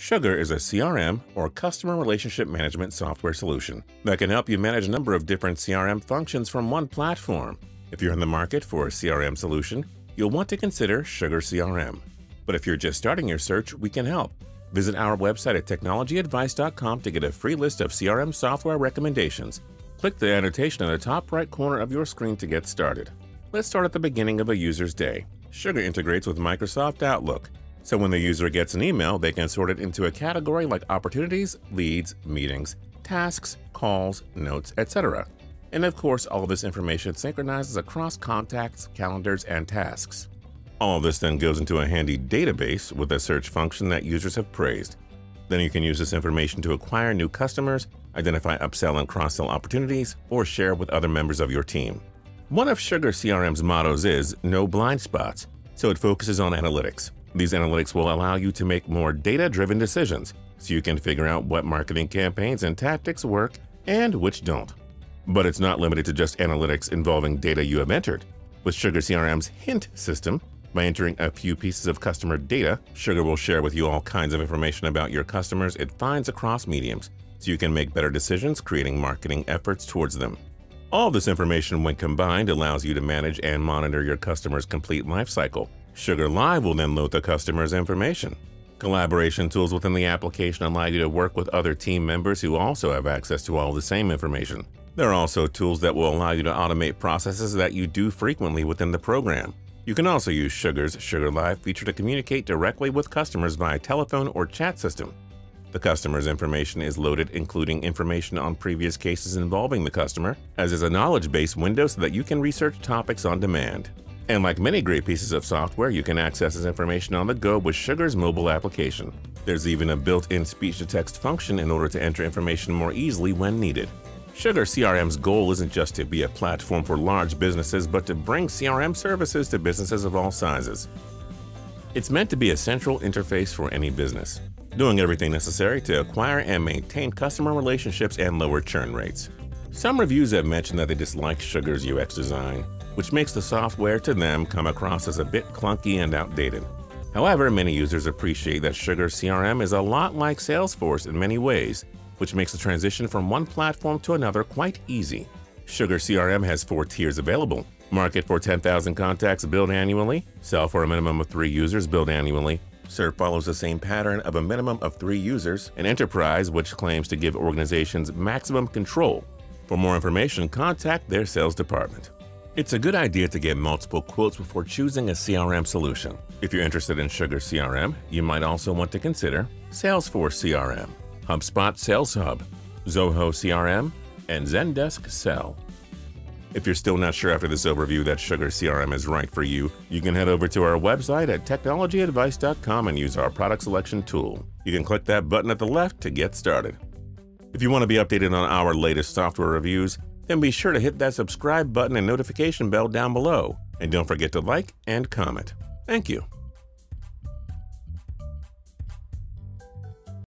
Sugar is a CRM or customer relationship management software solution that can help you manage a number of different CRM functions from one platform. If you're in the market for a CRM solution, you'll want to consider Sugar CRM. But if you're just starting your search, we can help. Visit our website at technologyadvice.com to get a free list of CRM software recommendations. Click the annotation in the top right corner of your screen to get started. Let's start at the beginning of a user's day. Sugar integrates with Microsoft Outlook. So when the user gets an email, they can sort it into a category like opportunities, leads, meetings, tasks, calls, notes, etc. And of course, all of this information synchronizes across contacts, calendars, and tasks. All of this then goes into a handy database with a search function that users have praised. Then you can use this information to acquire new customers, identify upsell and cross-sell opportunities, or share with other members of your team. One of Sugar CRM's mottos is no blind spots, so it focuses on analytics. These analytics will allow you to make more data-driven decisions, so you can figure out what marketing campaigns and tactics work and which don't. But it's not limited to just analytics involving data you have entered. With Sugar CRM's Hint system, by entering a few pieces of customer data, Sugar will share with you all kinds of information about your customers it finds across mediums, so you can make better decisions creating marketing efforts towards them. All this information when combined allows you to manage and monitor your customer's complete life cycle, Sugar Live will then load the customer's information. Collaboration tools within the application allow you to work with other team members who also have access to all the same information. There are also tools that will allow you to automate processes that you do frequently within the program. You can also use Sugar's Sugar Live feature to communicate directly with customers via telephone or chat system. The customer's information is loaded including information on previous cases involving the customer, as is a knowledge base window so that you can research topics on demand. And like many great pieces of software, you can access this information on the go with Sugar's mobile application. There's even a built-in speech-to-text function in order to enter information more easily when needed. Sugar CRM's goal isn't just to be a platform for large businesses, but to bring CRM services to businesses of all sizes. It's meant to be a central interface for any business, doing everything necessary to acquire and maintain customer relationships and lower churn rates. Some reviews have mentioned that they dislike Sugar's UX design, which makes the software to them come across as a bit clunky and outdated. However, many users appreciate that Sugar CRM is a lot like Salesforce in many ways, which makes the transition from one platform to another quite easy. Sugar CRM has four tiers available. Market for 10,000 contacts billed annually, sell for a minimum of three users billed annually, Serve follows the same pattern of a minimum of three users, and Enterprise, which claims to give organizations maximum control. For more information, contact their sales department. It's a good idea to get multiple quotes before choosing a CRM solution. If you're interested in Sugar CRM, you might also want to consider Salesforce CRM, HubSpot Sales Hub, Zoho CRM, and Zendesk Sell. If you're still not sure after this overview that Sugar CRM is right for you, you can head over to our website at technologyadvice.com and use our product selection tool. You can click that button at the left to get started. If you want to be updated on our latest software reviews, then be sure to hit that subscribe button and notification bell down below. And don't forget to like and comment. Thank you.